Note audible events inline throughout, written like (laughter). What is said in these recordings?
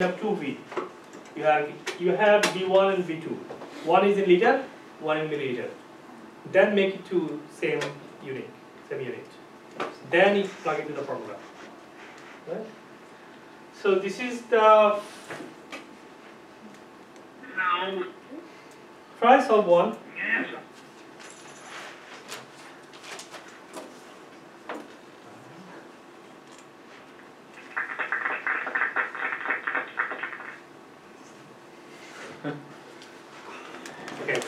you have two V. You have you have V1 and V2. One is in liter, one in milliliter. Then make it to same unit, same unit. Then you plug into the formula. Right? So this is the try solve one. Okay,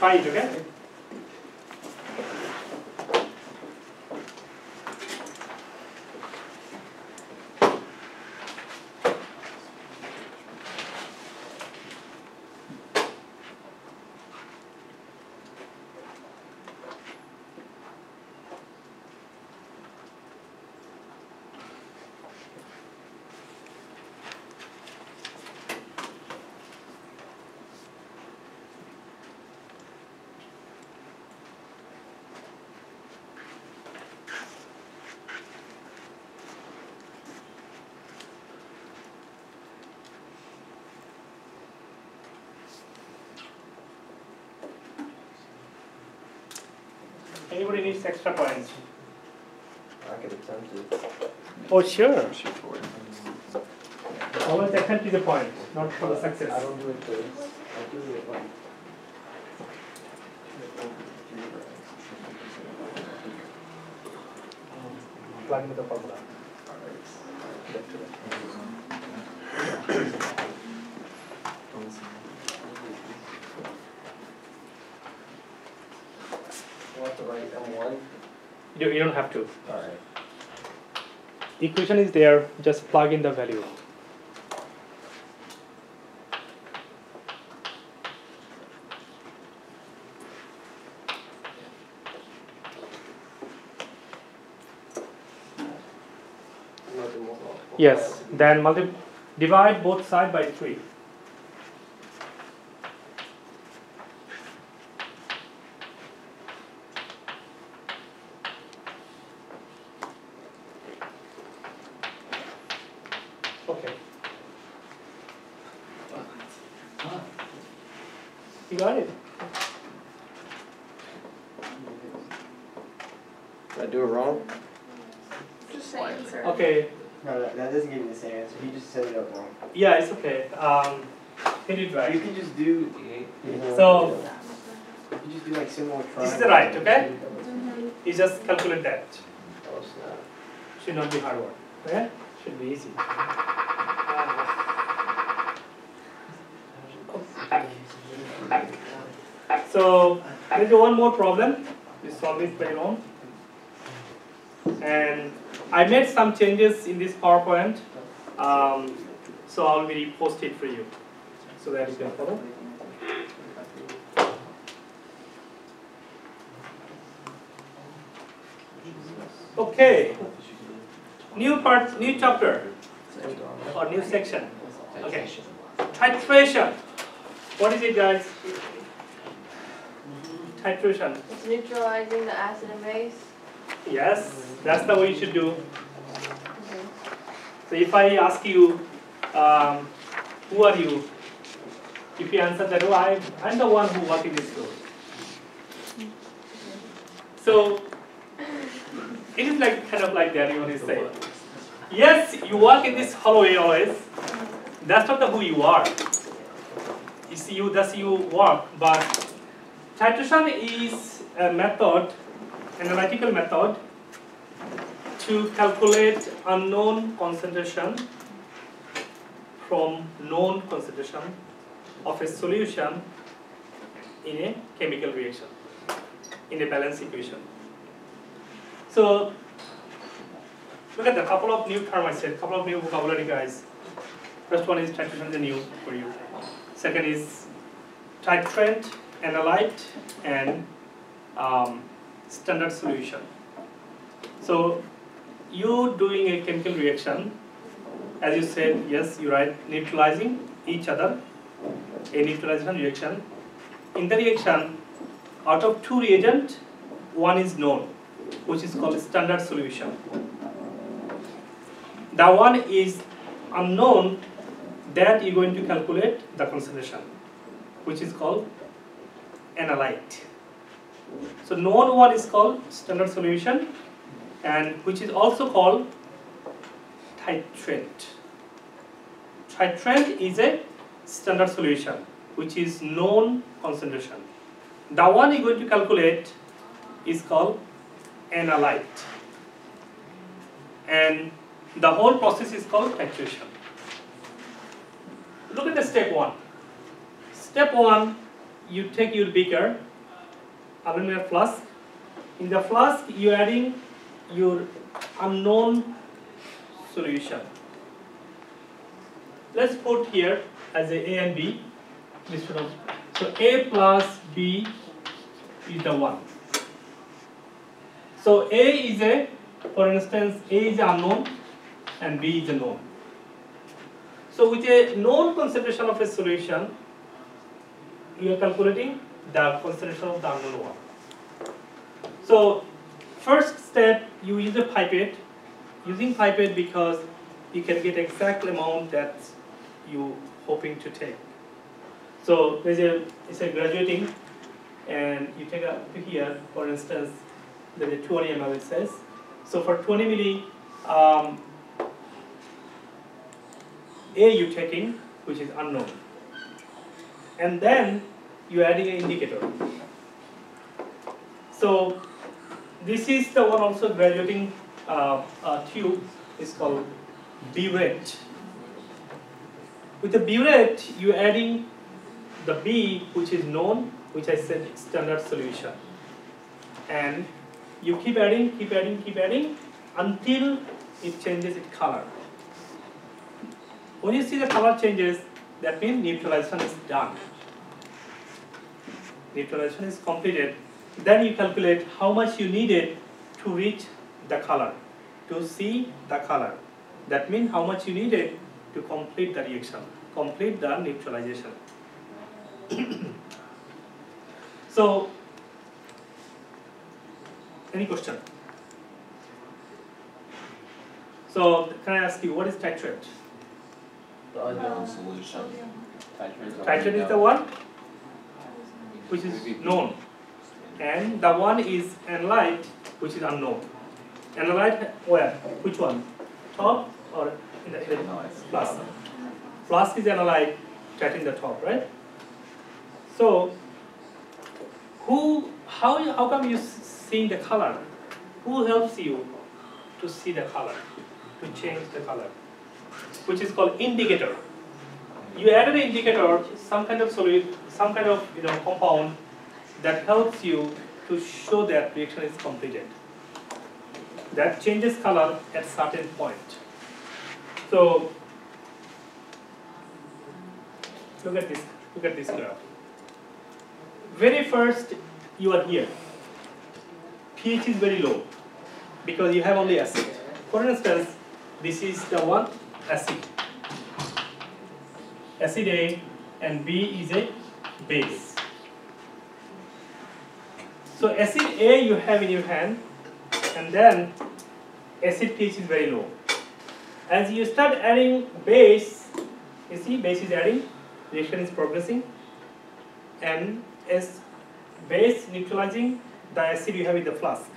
try it, Anybody needs extra points? I could attempt it. Oh, sure. Shoot for it. Always attempt is a point, not for the success. I don't do it first. I do it like. Plug into the formula. You want to write M one? You, you don't have to. Alright. Equation is there, just plug in the value. Yes, then multi divide both side by 3. Okay. You got it? Did I do it wrong? Just say answer. Okay, No, that, that doesn't give you the same answer. He just set it up wrong. yeah, it's okay. Um, can you try? You can just do. So- You just do like similar This is the right, okay? Mhm. You just calculate that. Oh snap. Should not be hard work. Okay? Should be easy. So there's one more problem. We solve it by long. And I made some changes in this PowerPoint. Um, so I'll be post it for you so that you can follow. Okay. New part, new chapter or new section. Okay. Titration. What is it, guys? Titration. It's neutralizing the acid and base. Yes, that's the way you should do. Okay. So if I ask you, um, who are you? If you answer that, oh, I, I'm the one who work in this store. So it is like kind of like that you want to say. Yes, you work in this hallway always. That's not the who you are. You see, you that's you work, but titration is a method, analytical method to calculate unknown concentration from known concentration of a solution in a chemical reaction, in a balance equation. So, look at the couple of new terms I said, couple of new vocabulary guys. First one is titration is new for you. Second is titrant, analyte, and um, standard solution. So, you doing a chemical reaction, as you said, yes, you write neutralizing each other, a neutralization reaction. In the reaction, out of two reagent, one is known, which is called standard solution. The one is unknown, that you're going to calculate the concentration, which is called analyte. So known one is called standard solution, and which is also called titrate. Titrate is a standard solution, which is known concentration. The one you're going to calculate is called analyte. And the whole process is called titration. Look at the step one. Step one, you take your beaker, Erlenmeyer flask. In the flask, you're adding your unknown solution. Let's put here as a A and B. So A plus B is the one. So A is a, for instance, A is unknown and B is a known. So with a known concentration of a solution, you are calculating the concentration of the unknown one. So first step, you use a pipette. Using pipette because you can get exact amount that you hoping to take. So there's a it's a graduating, and you take a here for instance, there's a 20 ml it says. So for 20 milli, um, A you taking which is unknown, and then you adding an indicator. So this is the one also graduating uh, uh, tube is called burette. With the burette, you're adding the B, which is known, which I said standard solution. And you keep adding, keep adding, keep adding until it changes its color. When you see the color changes, that means neutralization is done. Neutralization is completed. Then you calculate how much you needed to reach the color, to see the color. That means how much you needed to complete the reaction, complete the neutralization. (coughs) so, any question? So, can I ask you, what is titrate? The unknown solution. Titrate is the one which is known, and the one is analyte, which is unknown. Analyte where? Which one? Top or in the, in the flask? Flask is analyte, cat in the top, right? So, who, how, how come you seeing the color? Who helps you to see the color, to change the color? Which is called indicator. You added an indicator, some kind of solid, some kind of you know compound that helps you to show that reaction is completed. That changes color at certain point. So look at this, look at this graph. Very first you are here. pH is very low because you have only acid. For instance, this is the one acid. Acid A and B is a base. So acid A you have in your hand and then acid pH is very low. As you start adding base, you see base is adding, reaction is progressing and as base neutralizing the acid you have in the flask.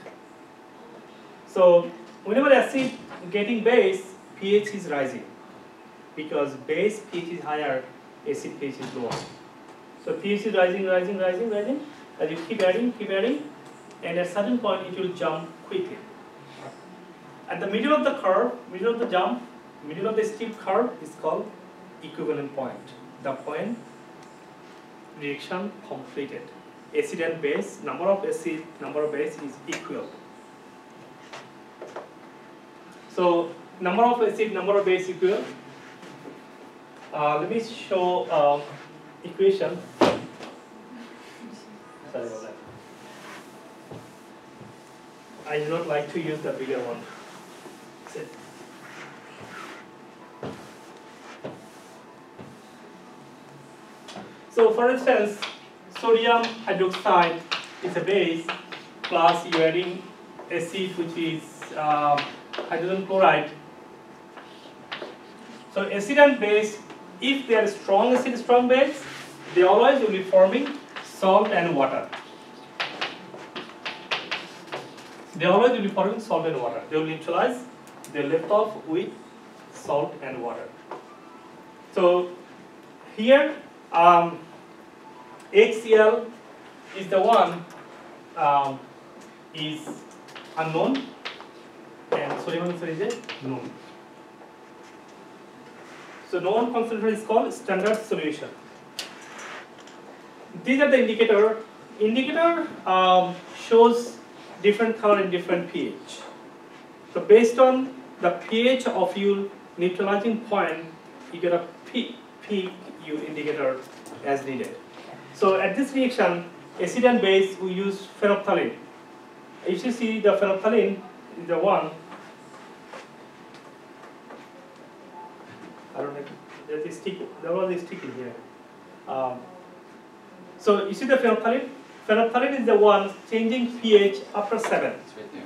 So whenever acid getting base, pH is rising because base pH is higher, acid pH is lower. So pH is rising, rising, rising, rising. As you keep adding, keep adding, and at certain point it will jump quickly. At the middle of the curve, middle of the jump, middle of the steep curve is called equivalent point. The point reaction completed. Acid and base, number of acid, number of base is equal. So number of acid, number of base equal. Uh, let me show uh, equation. Sorry about that. I do not like to use the bigger one. So for instance, sodium hydroxide is a base plus you adding acid which is uh, hydrogen chloride. So acid and base if they are strong acid, strong base, they always will be forming salt and water. They always will be forming salt and water. They will neutralize, they left off with salt and water. So here, um, HCl is the one um, is unknown and sodium oxide is a known. So known concentration is called standard solution. These are the indicator. Indicator um, shows different color in different pH. So based on the pH of your neutralizing point, you get a peak, peak you indicator as needed. So at this reaction, acid and base, we use phenolphthalein. If you see the phenolphthalein is the one, I don't know, there's a stick, there was a stick in here. Um, so you see the phenolphthalein? Phenolphthalein is the one changing pH after 7. It's right there.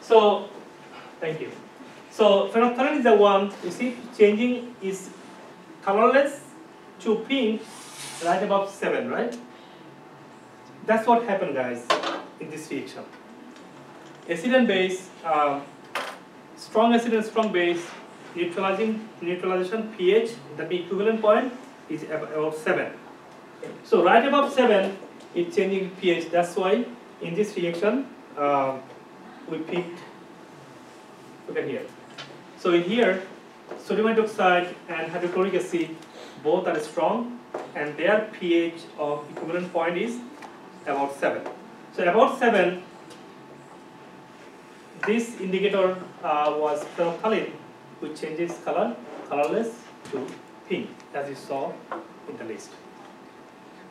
So, thank you. So phenolphthalein is the one, you see, changing is colorless to pink right above 7, right? That's what happened, guys, in this reaction. Acid and base, um, strong acid and strong base, neutralizing neutralization pH, the equivalent point is ab- about 7. So right above 7, it's changing pH. That's why in this reaction, um, we picked, look at here. So in here, sodium hydroxide and hydrochloric acid both are strong and their pH of equivalent point is about 7. So about 7, this indicator uh, was phenolphthalein which changes color, colorless to pink as you saw in the list.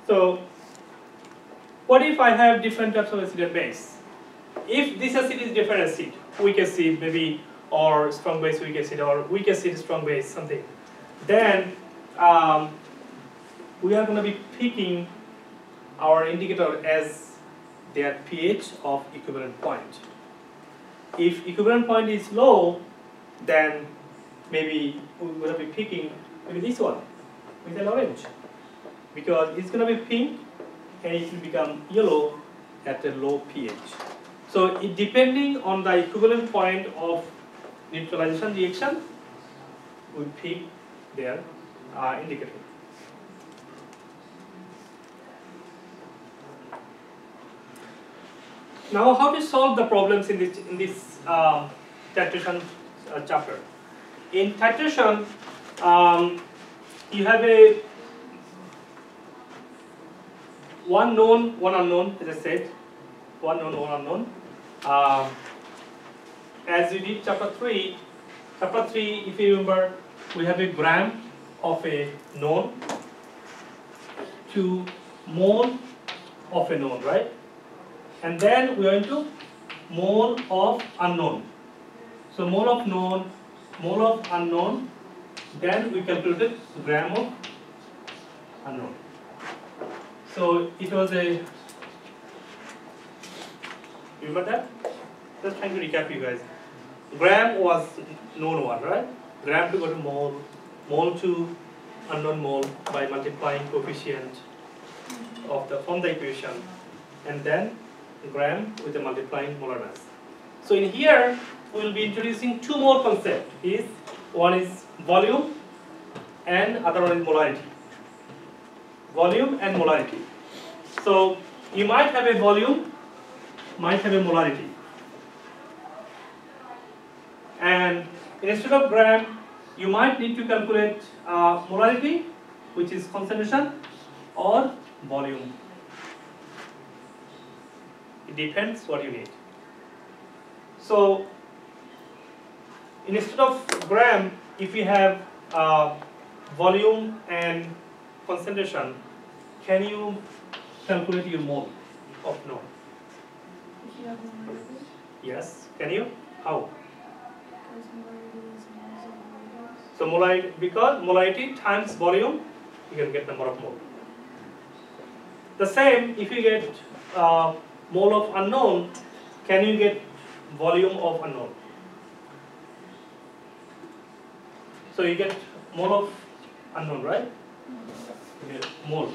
So what if I have different types of acid and base? if this acid is different acid, we can see maybe, or strong base weak acid, or weak acid strong base something, then um, we are going to be picking our indicator as their pH of equivalent point. If equivalent point is low, then maybe we're going to be picking maybe this one with an orange because it's going to be pink and it will become yellow at a low pH. So it depending on the equivalent point of neutralization reaction, we pick their uh, indicator. Now, how to solve the problems in this in this uh, titration uh, chapter? In titration, um, you have a one known, one unknown, as I said, one known, one unknown. Um, as we did chapter 3, chapter 3, if you remember, we have a gram of a known to mole of a known, right? And then we are into mole of unknown. So mole of known, mole of unknown, then we calculated gram of unknown. So it was a Remember that? Just trying to recap you guys. Gram was known one, right? Gram to go to mole, mole to unknown mole by multiplying coefficient of the from the equation, and then gram with the multiplying molar mass. So in here we will be introducing two more concepts. Is one is volume, and other one is molarity. Volume and molarity. So you might have a volume might have a molarity. And instead of gram, you might need to calculate uh, molarity, which is concentration, or volume. It depends what you need. So, instead of gram, if you have uh, volume and concentration, can you calculate your mole of no? If you have molarity, Yes, can you? How? So molarity, because molarity times volume, you can get number of mole. The same, if you get uh, mole of unknown, can you get volume of unknown? So you get mole of unknown, right? You get mole.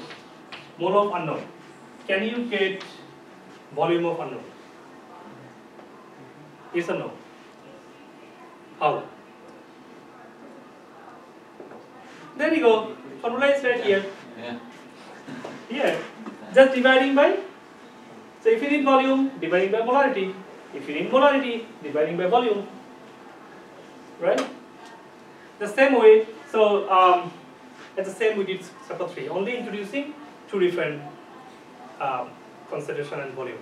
Mole of unknown. Can you get volume of unknown? Yes or no? How? There you go. Formula is right here. Yeah. Here. Just dividing by. So if you need volume, dividing by molarity. If you need molarity, dividing by volume. Right? The same way, so um, it's the same we did chapter 3, only introducing two different um, concentration and volume.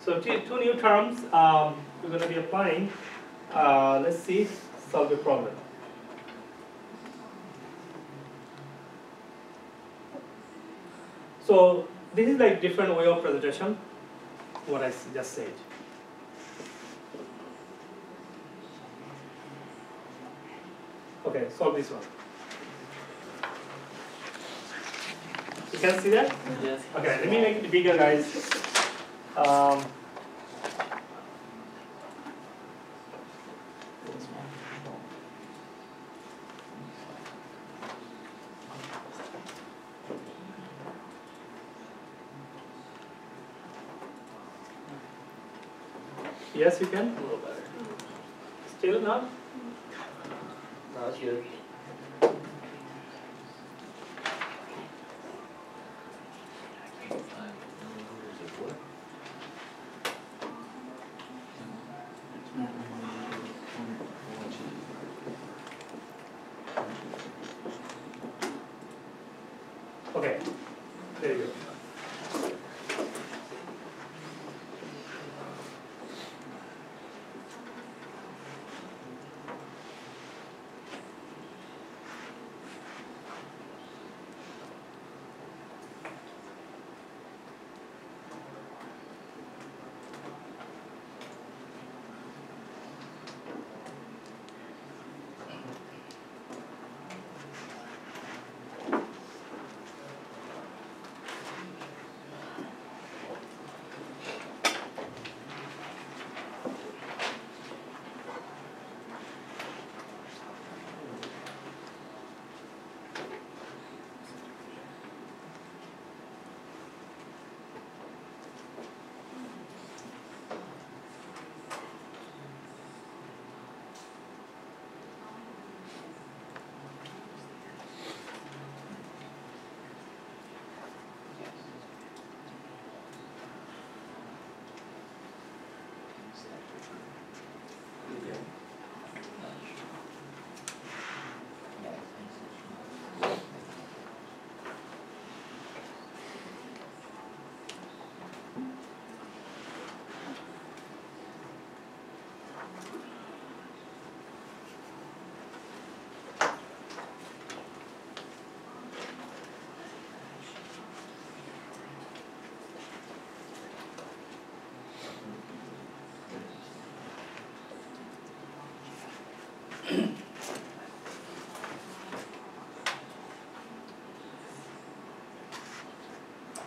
So two, two new terms um, we're going to be applying. Uh, let's see, solve the problem. So this is like different way of presentation, what I just said. Okay, solve this one. You can see that? Yes. Okay, let me make it bigger, guys. Um, yes, you can. A little better. Still not? No, good. Five millimeters of what? Okay,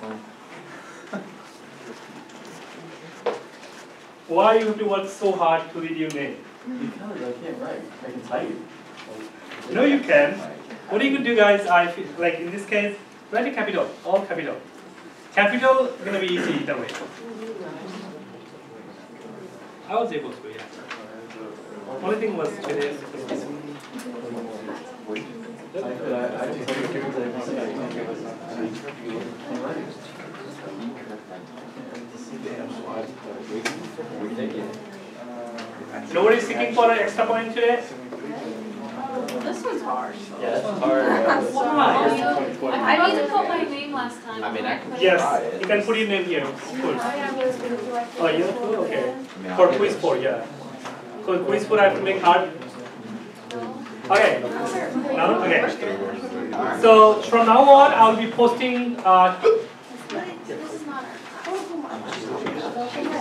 fine. Why you have to work so hard to read your name? Because I can't write, I can type. No, you can. What you could do, guys, I feel, like in this case, write a capital, all capital. Capital is gonna be easy either way. I was able to, yeah. Only thing was today. I could, I, I just like give it like, I can't give it. Nobody seeking for an extra point today? This one's hard. Yeah, that's hard. (laughs) Why? I need to put my name last time. I mean, I can- Yes, you can put your name here, cool. Oh, you have to, okay. For quiz four, yeah. So quiz four I have to make hard. Okay, now, okay. So from now on, I'll be posting, uh, This is not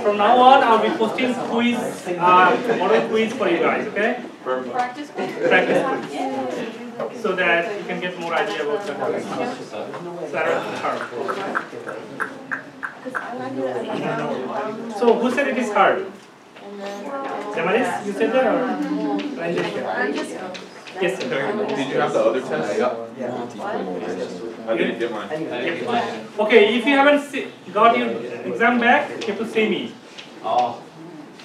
from now on, I'll be posting quiz, uh, model quiz for you guys, okay? Practice Practice quiz. So that you can get more idea about the topic. So I don't have to hard. So who said it is hard? Damaris, you said that or? Angelica? Yes, sir. Did you have the other test? I didn't get mine. Okay, if you haven't se- got your exam back, you have to say me. Oh.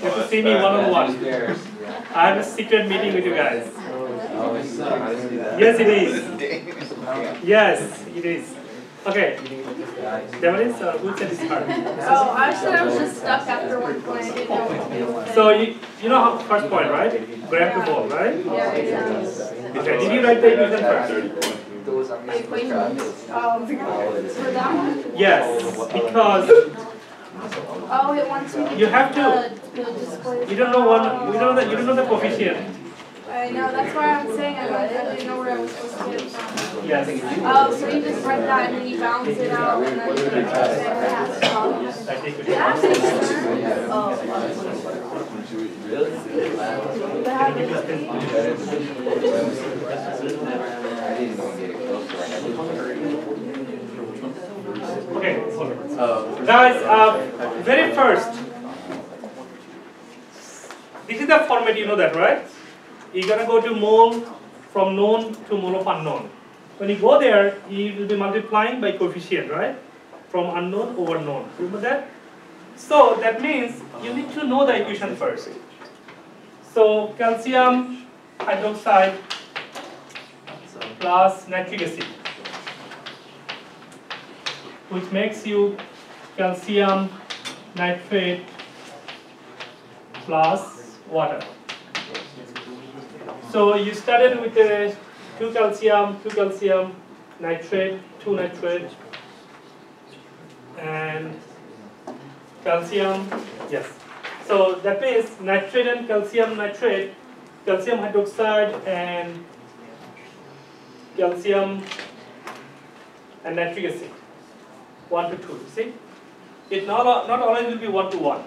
You have to say me one on one. I have a secret meeting with you guys. Oh, it's not. Yes, it is. Yes, it is. Okay, Damaris, uh, who said it's hard? Oh, I said I was just stuck after one point, I didn't know what to do with it. So you, you know how, first point, right? Grab the ball, right? Yeah, yeah. Okay, did you write the equation first? Um, for that one? Yes, because Oh, it wants me to. You have to. The, the you don't know one, you don't know the, you don't know the coefficient. I know, that's why I'm saying I, I didn't know where I was supposed to get it from. Yes. Oh, so you just write that and then you balance it out and then you say what has to follow. That's the equation. The Oh. The acid- I didn't even get it closer, I had to. Okay, hold on. Oh. Guys, uh, very first, this is the format, you know that, right? You're gonna go to mole from known to mole of unknown. When you go there, you will be multiplying by coefficient, right? From unknown over known. Remember that? So that means you need to know the equation first. So calcium hydroxide plus nitric acid which makes you calcium nitrate plus water. So you started with the two calcium, two calcium nitrate, two nitrate, and calcium, yes. So that means nitrate and calcium nitrate, calcium hydroxide and calcium and nitric acid. 1 to 2, see? It not, not always will be 1 to 1.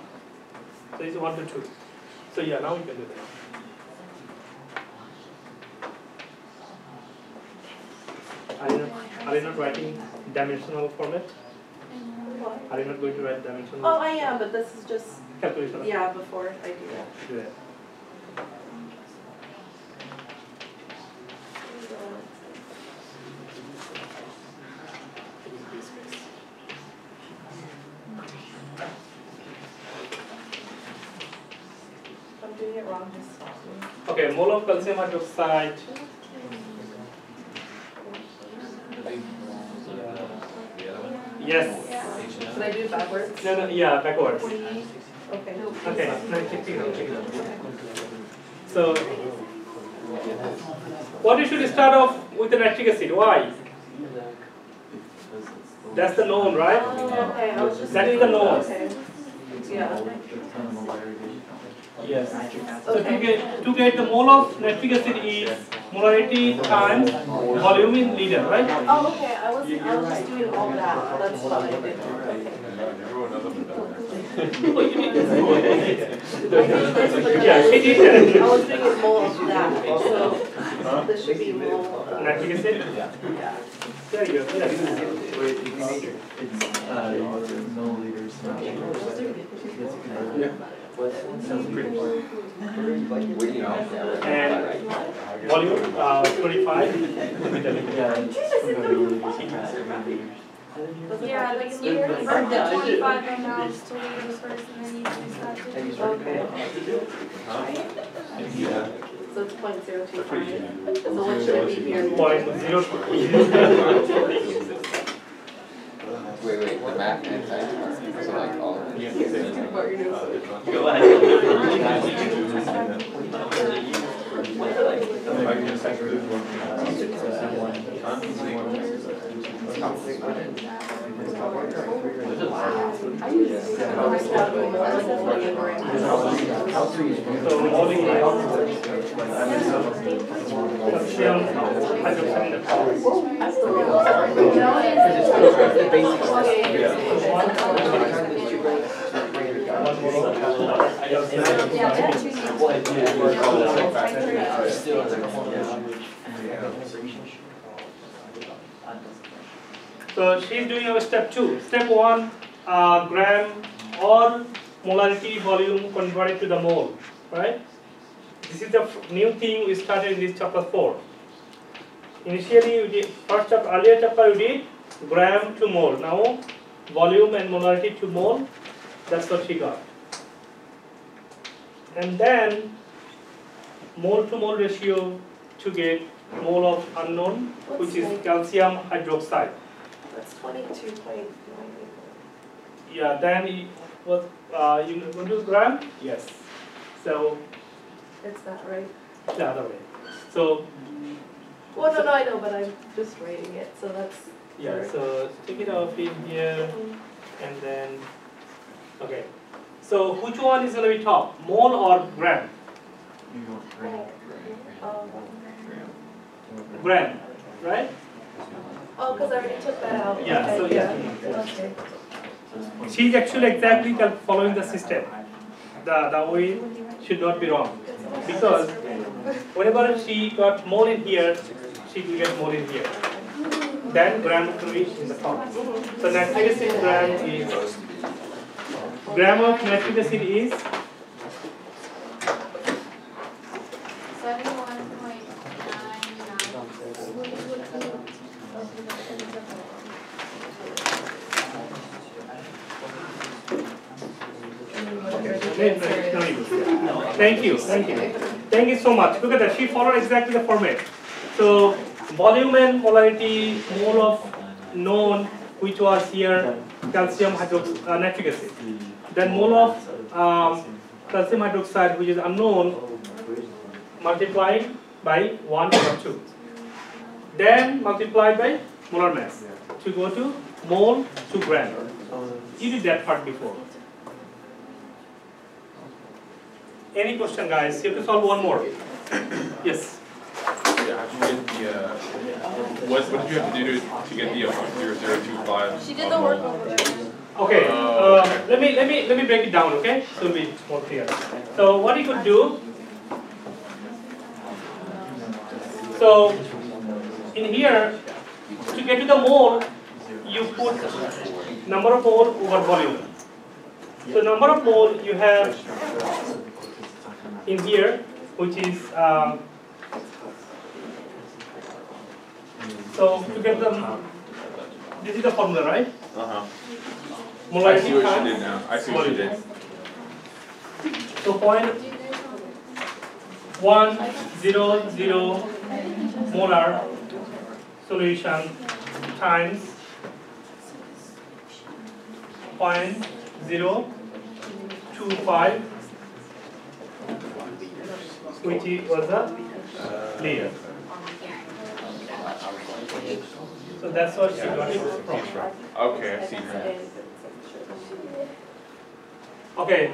So it's 1 to 2. So yeah, now we can do that. Are you not, are you not writing dimensional format? Um, are you not going to write dimensional Oh, I am, but this is just, calculation? yeah, before I do that. If I'm doing it wrong. Okay, mole of calcium hydroxide. Yes. Should I do it backwards? No, no, yeah, backwards. Forty-eight? Okay. Okay, no, check, check it out, check it out. So, what you should start off with the nitric acid, why? That's the known, right? Oh, okay, I was just. That is the known. Okay. Yeah. Yes. So to get, to get the mole of nitric acid is molarity times volume in liter, right? Oh, okay, I was, I was just doing all that, that's what I did, okay. You did I did this, but then Yeah, she did I was doing it more of that, so this should be more of, Nitric acid? yeah. There you go, yeah. Wait, it's, it's, uh, milliliters, not. We, you know. And volume, uh, twenty-five with. Yeah, like if you convert the twenty-five mLs to liters first and then you use that to. Okay, Yeah. so it's point zero two five. So what should it be here? Point zero Wait, wait, the math and science part, so like all of it. What you're doing. Go ahead. So molding calcium hydroxide. Yeah, that two So she's doing our step two. Step one, uh, gram or molarity volume converted to the mole, right? This is the new thing we started in this chapter four. Initially, we did first chapter, earlier chapter we did gram to mole. Now, volume and molarity to mole. That's what she got. And then, mole to mole ratio to get mole of unknown, which is calcium hydroxide. That's twenty-two point nine. Yeah, then it was, uh, you going to gram? Yes. So, It's not right. the other way. So, Well, no, no, I know, but I'm just writing it, so that's. yeah, so take it off in here and then, okay. So which one is gonna be top, mole or gram? Gram, right? Oh, because I already took that out. Yeah, Okay, so yeah. Okay. She's actually exactly following the system. The, the way should not be wrong. Because whenever she got mole in here, she will get mole in here. Then gram will be in the top. So nitric acid gram is, gram of nitric acid is Seventy-one point nine nine. Thank you, thank you. Thank you so much. Look at that, she followed exactly the format. So volume and molarity, mole of known, which was here calcium hydroxide, uh, nitric acid. Then mole of um, calcium hydroxide, which is unknown, multiplied by 1 over 2. Then multiplied by molar mass to go to mole to gram. You did that part before. Any question, guys? You have to solve one more. (coughs) Yes. Yeah, how'd you get the, uh, what, what did you have to do to, to get the, uh, zero, zero, two, five? She did the work over there. Okay. Uh, let me let me let me break it down. Okay, so it'll be more clear. So what you could do. So in here, to get to the mole, you put number of mole over volume. So number of mole you have in here, which is um, so to get the this is the formula, right? Uh-huh. I see what she did now, I see what she did. So point one zero zero molar solution times point zero two five, which was the layer. So that's what she got it from. Okay, I see now. Okay.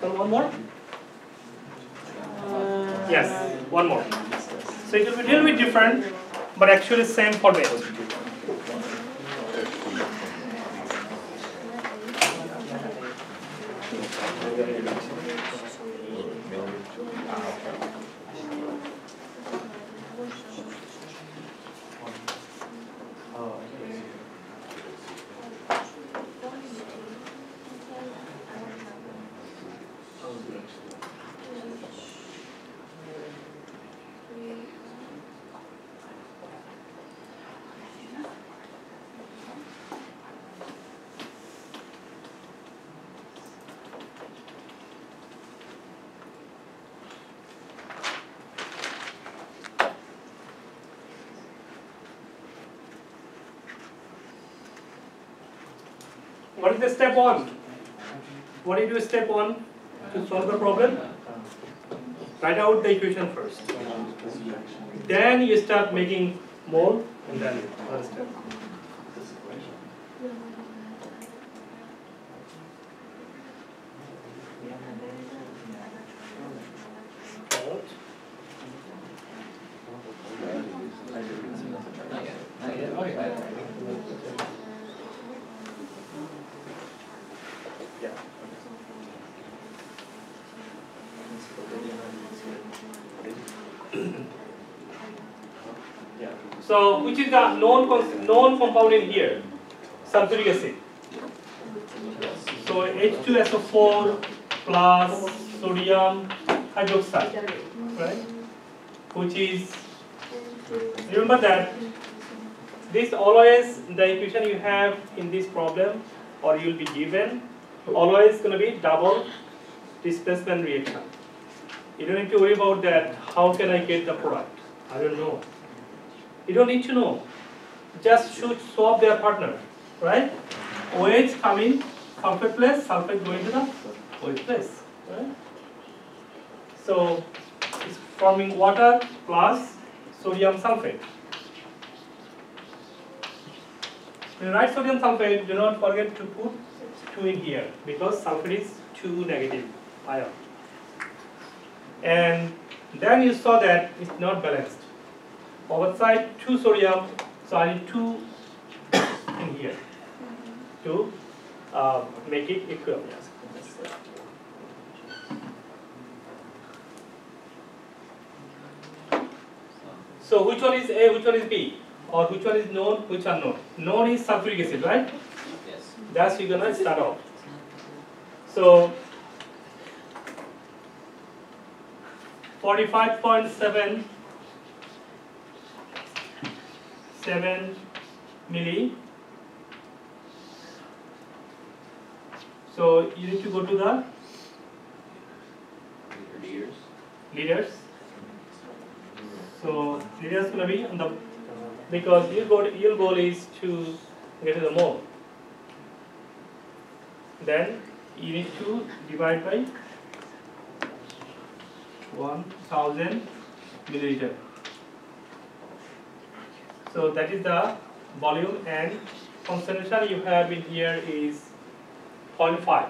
So one more? Uh, yes, one more. So it will be a little bit different, but actually same for format. What is the step one? What do you do step one to solve the problem? Write out the equation first. Then you start making more and then other step. Out. Not yet, not yet, okay. Yeah. Yeah. So which is the known known compound in here? Sulfuric acid. So H2SO4 plus sodium hydroxide, right? Which is remember that this always the equation you have in this problem or you'll be given always going to be double displacement reaction. You don't need to worry about that. How can I get the product? I don't know. You don't need to know. Just should swap their partner, right? OH coming sulfate place, sulfate going to the OH place, right? So it's forming water plus sodium sulfate. When you write sodium sulfate, do not forget to put 2 in here because sulfate is 2 negative ion. And then you saw that it's not balanced. Over side 2 sodium, so I need 2 in here to uh, make it equal. So which one is A, which one is B? Or which one is known, which unknown? Known is sulfuric acid, right? Yes. That's you're gonna start off. So forty-five point seven seven milli. So you need to go to the Years. liters. So liters gonna be on the because your goal your goal is to get to the mole. Then you need to divide by one thousand milliliter. So that is the volume and concentration you have in here is 0.5.